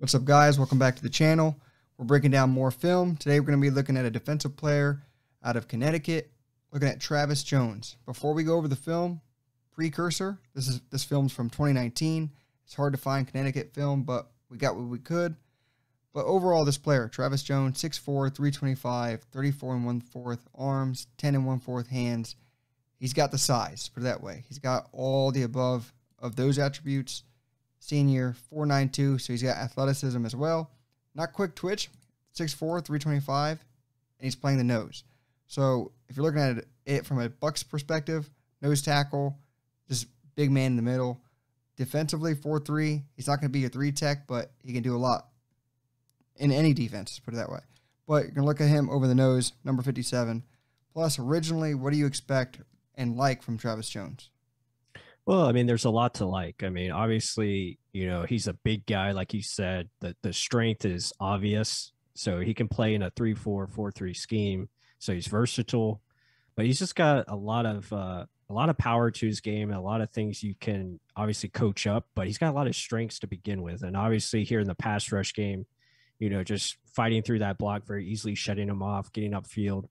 What's up, guys? Welcome back to the channel. We're breaking down more film. Today, we're going to be looking at a defensive player out of Connecticut, looking at Travis Jones. Before we go over the film, precursor. This is this film's from 2019. It's hard to find Connecticut film, but we got what we could. But overall, this player, Travis Jones, 6'4", 325, 34 and one fourth arms, 10 and one fourth hands. He's got the size, put it that way. He's got all the above of those attributes senior, 492, so he's got athleticism as well. Not quick twitch, 6'4, 325, and he's playing the nose. So if you're looking at it from a Bucs perspective, nose tackle, just big man in the middle. Defensively, 4-3. He's not going to be a three tech, but he can do a lot in any defense, put it that way. But you're going to look at him over the nose, number 57. Plus, originally, what do you expect and like from Travis Jones? Well, I mean, there's a lot to like. I mean, obviously, you know, he's a big guy, like you said. The the strength is obvious, so he can play in a three-four-four-three scheme. So he's versatile, but he's just got a lot of uh, a lot of power to his game and a lot of things you can obviously coach up. But he's got a lot of strengths to begin with, and obviously here in the pass rush game, you know, just fighting through that block very easily, shutting him off, getting upfield,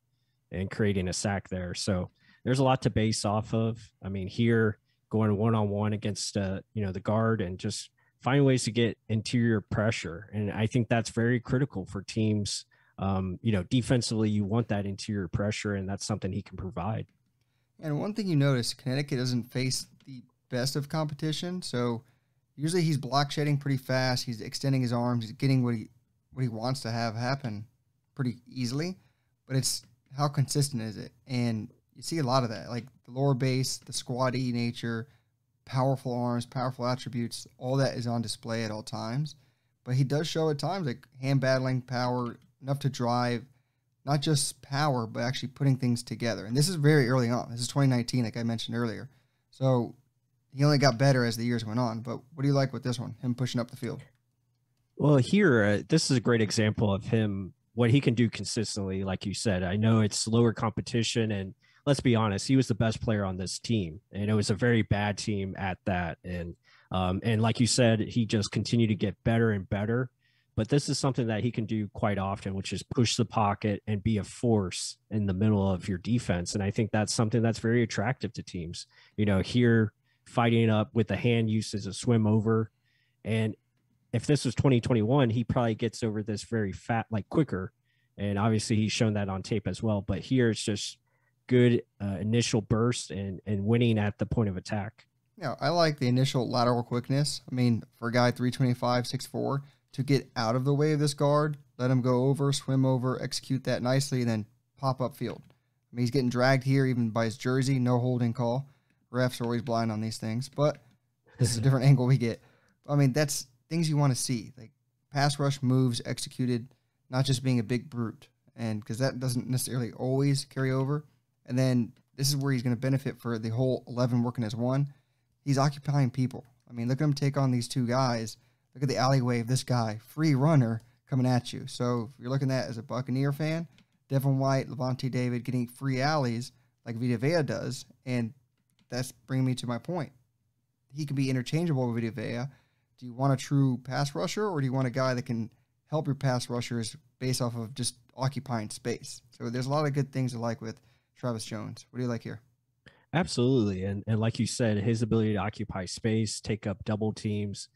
and creating a sack there. So there's a lot to base off of. I mean, here going one on one against uh, you know the guard and just find ways to get interior pressure. And I think that's very critical for teams. Um, you know, defensively, you want that interior pressure, and that's something he can provide. And one thing you notice, Connecticut doesn't face the best of competition, so usually he's block shedding pretty fast. He's extending his arms, he's getting what he what he wants to have happen pretty easily. But it's how consistent is it? And you see a lot of that, like the lower base, the squatty nature, powerful arms, powerful attributes. All that is on display at all times. But he does show at times like hand battling power enough to drive, not just power, but actually putting things together. And this is very early on. This is 2019, like I mentioned earlier. So he only got better as the years went on. But what do you like with this one? Him pushing up the field. Well, here, uh, this is a great example of him what he can do consistently. Like you said, I know it's lower competition and let's be honest, he was the best player on this team, and it was a very bad team at that. And um, and like you said, he just continued to get better and better. But this is something that he can do quite often, which is push the pocket and be a force in the middle of your defense. And I think that's something that's very attractive to teams. You know, here fighting up with the hand use as a swim over. And if this was 2021, he probably gets over this very fat, like quicker. And obviously, he's shown that on tape as well. But here, it's just good uh, initial burst and and winning at the point of attack. Yeah, I like the initial lateral quickness. I mean, for a guy 325, 6'4, to get out of the way of this guard, let him go over, swim over, execute that nicely, and then pop up field. I mean, he's getting dragged here even by his jersey, no holding call. Refs are always blind on these things, but this is a different angle we get. I mean, that's things you want to see, like pass rush moves executed, not just being a big brute, and because that doesn't necessarily always carry over. And then this is where he's going to benefit for the whole 11 working as one. He's occupying people. I mean, look at him take on these two guys. Look at the alleyway of this guy, free runner coming at you. So if you're looking at as a Buccaneer fan, Devin White, Lavonte David getting free alleys like Vita Vea does, and that's bringing me to my point. He can be interchangeable with Vita Vea. Do you want a true pass rusher, or do you want a guy that can help your pass rushers based off of just occupying space? So there's a lot of good things to like with Travis Jones. What do you like here? Absolutely. And and like you said, his ability to occupy space, take up double teams,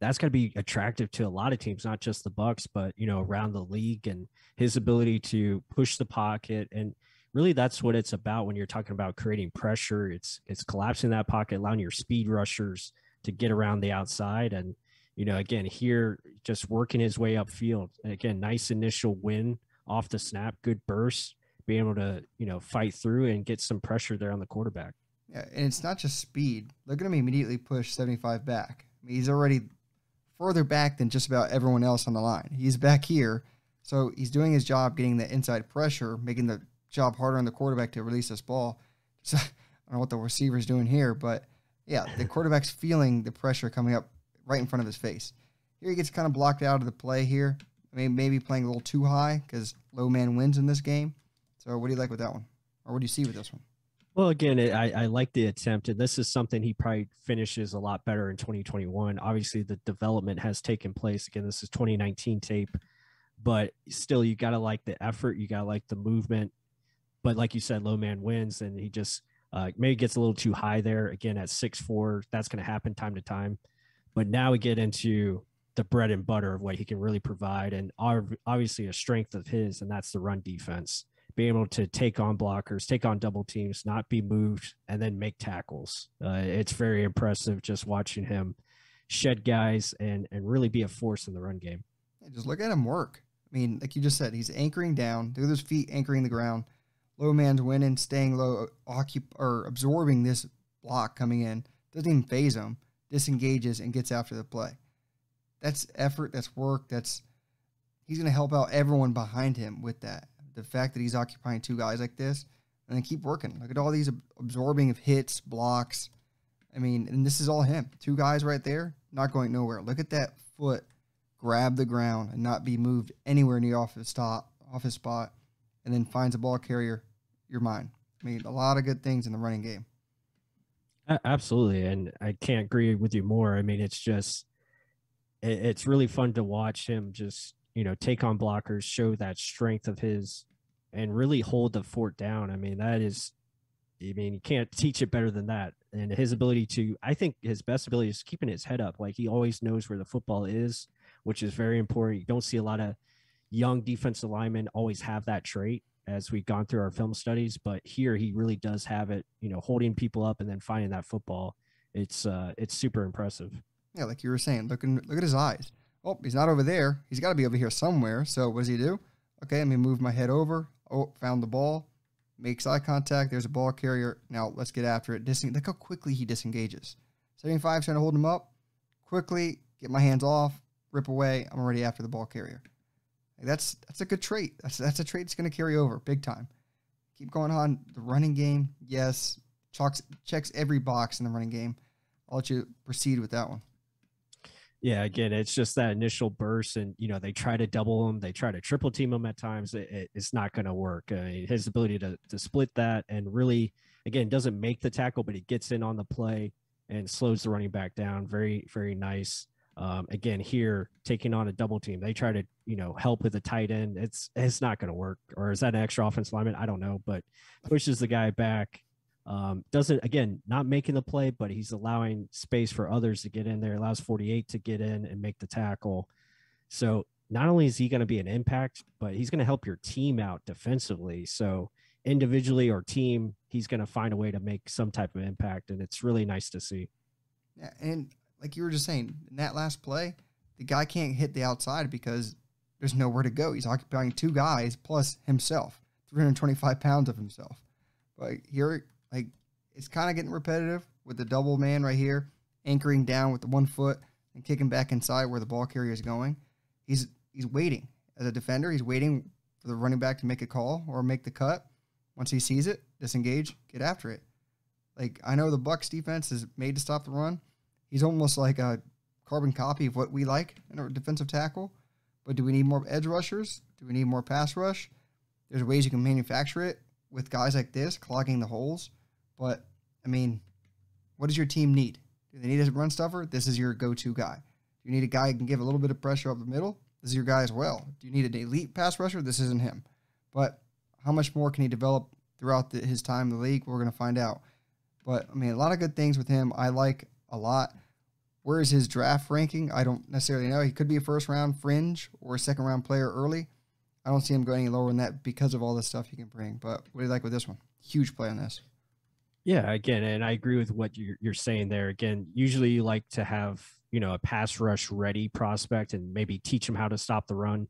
that's going to be attractive to a lot of teams, not just the Bucs, but you know, around the league and his ability to push the pocket and really that's what it's about when you're talking about creating pressure. It's it's collapsing that pocket, allowing your speed rushers to get around the outside and you know, again, here just working his way upfield. Again, nice initial win off the snap, good burst be able to you know fight through and get some pressure there on the quarterback. Yeah, and it's not just speed. Look at him immediately push 75 back. I mean, he's already further back than just about everyone else on the line. He's back here, so he's doing his job, getting the inside pressure, making the job harder on the quarterback to release this ball. So I don't know what the receiver's doing here, but yeah, the quarterback's feeling the pressure coming up right in front of his face. Here he gets kind of blocked out of the play here. I mean, maybe playing a little too high because low man wins in this game. So what do you like with that one, or what do you see with this one? Well, again, I, I like the attempt, and this is something he probably finishes a lot better in 2021. Obviously, the development has taken place. Again, this is 2019 tape, but still, you got to like the effort, you got to like the movement. But like you said, low man wins, and he just uh, maybe gets a little too high there. Again, at six four, that's going to happen time to time. But now we get into the bread and butter of what he can really provide, and obviously a strength of his, and that's the run defense be able to take on blockers, take on double teams, not be moved, and then make tackles. Uh, it's very impressive just watching him shed guys and and really be a force in the run game. Yeah, just look at him work. I mean, like you just said, he's anchoring down, with his feet anchoring the ground. Low man's winning, staying low, occup- or absorbing this block coming in. Doesn't even phase him. Disengages and gets after the play. That's effort. That's work. That's he's going to help out everyone behind him with that the fact that he's occupying two guys like this, and then keep working. Look at all these absorbing of hits, blocks. I mean, and this is all him. Two guys right there, not going nowhere. Look at that foot grab the ground and not be moved anywhere near off his stop, off his spot, and then finds a ball carrier. You're mine. I mean, a lot of good things in the running game. Absolutely, and I can't agree with you more. I mean, it's just it's really fun to watch him just you know, take on blockers, show that strength of his, and really hold the fort down. I mean, that is, I mean, you can't teach it better than that. And his ability to, I think his best ability is keeping his head up. Like he always knows where the football is, which is very important. You don't see a lot of young defensive linemen always have that trait as we've gone through our film studies, but here he really does have it, you know, holding people up and then finding that football. It's uh it's super impressive. Yeah, like you were saying, look look at his eyes. Oh, he's not over there. He's got to be over here somewhere. So what does he do? Okay, let me move my head over. Oh, found the ball. Makes eye contact. There's a ball carrier. Now let's get after it. Disen- look how quickly he disengages. 75 trying to hold him up. Quickly get my hands off. Rip away. I'm already after the ball carrier. That's that's a good trait. That's that's a trait that's going to carry over big time. Keep going on the running game. Yes, checks checks every box in the running game. I'll let you proceed with that one. Yeah, again, it's just that initial burst, and you know they try to double him, they try to triple team him at times. It, it, it's not going to work. I mean, his ability to to split that and really, again, doesn't make the tackle, but he gets in on the play and slows the running back down. Very, very nice. Um, again, here taking on a double team, they try to you know help with the tight end. It's it's not going to work. Or is that an extra offense lineman? I don't know, but pushes the guy back um, doesn't again not making the play, but he's allowing space for others to get in there. Allows 48 to get in and make the tackle. So not only is he going to be an impact, but he's going to help your team out defensively. So individually or team, he's going to find a way to make some type of impact, and it's really nice to see. Yeah, and like you were just saying, in that last play, the guy can't hit the outside because there's nowhere to go. He's occupying two guys plus himself, 325 pounds of himself. But here it's kind of getting repetitive with the double man right here, anchoring down with the one foot and kicking back inside where the ball carrier is going. He's he's waiting as a defender. He's waiting for the running back to make a call or make the cut. Once he sees it, disengage, get after it. Like I know the Bucs defense is made to stop the run. He's almost like a carbon copy of what we like in our defensive tackle. But do we need more edge rushers? Do we need more pass rush? There's ways you can manufacture it with guys like this clogging the holes. But I mean, what does your team need? Do they need a run stuffer? This is your go-to guy. Do you need a guy who can give a little bit of pressure up the middle? This is your guy as well. Do you need an elite pass rusher? This isn't him. But how much more can he develop throughout the, his time in the league? We're going to find out. But I mean, a lot of good things with him. I like a lot. Where is his draft ranking? I don't necessarily know. He could be a first round fringe or a second round player early. I don't see him going any lower than that because of all the stuff he can bring. But what do you like with this one? Huge play on this. Yeah, again, and I agree with what you're, you're saying there. Again, usually you like to have you know a pass rush ready prospect and maybe teach them how to stop the run,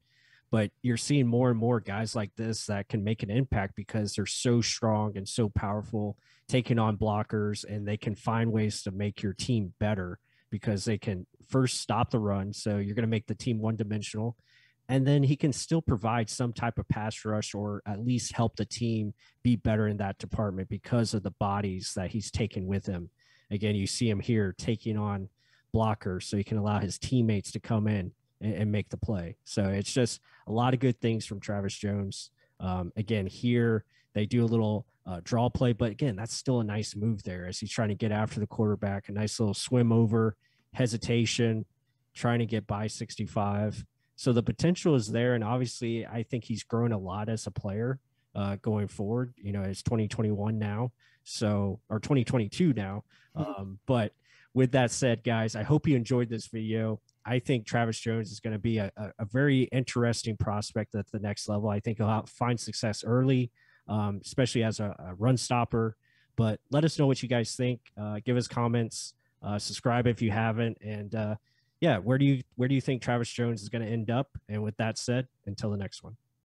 but you're seeing more and more guys like this that can make an impact because they're so strong and so powerful, taking on blockers, and they can find ways to make your team better because they can first stop the run. So you're going to make the team one dimensional and then he can still provide some type of pass rush or at least help the team be better in that department because of the bodies that he's taken with him. Again, you see him here taking on blockers so he can allow his teammates to come in and, and make the play. So it's just a lot of good things from Travis Jones. Um, again, here They do a little uh, draw play, but again, that's still a nice move there as he's trying to get after the quarterback. A nice little swim over, hesitation, trying to get by 65. So the potential is there, and obviously, I think he's grown a lot as a player uh, going forward. You know, it's 2021 now, so or 2022 now. Mm-hmm. Um, but with that said, guys, I hope you enjoyed this video. I think Travis Jones is going to be a, a, very interesting prospect at the next level. I think he'll find success early, um, especially as a, a, run stopper. But let us know what you guys think. Uh, give us comments. Uh, subscribe if you haven't. And uh, yeah, where do you where do you think Travis Jones is going to end up? And with that said, until the next one.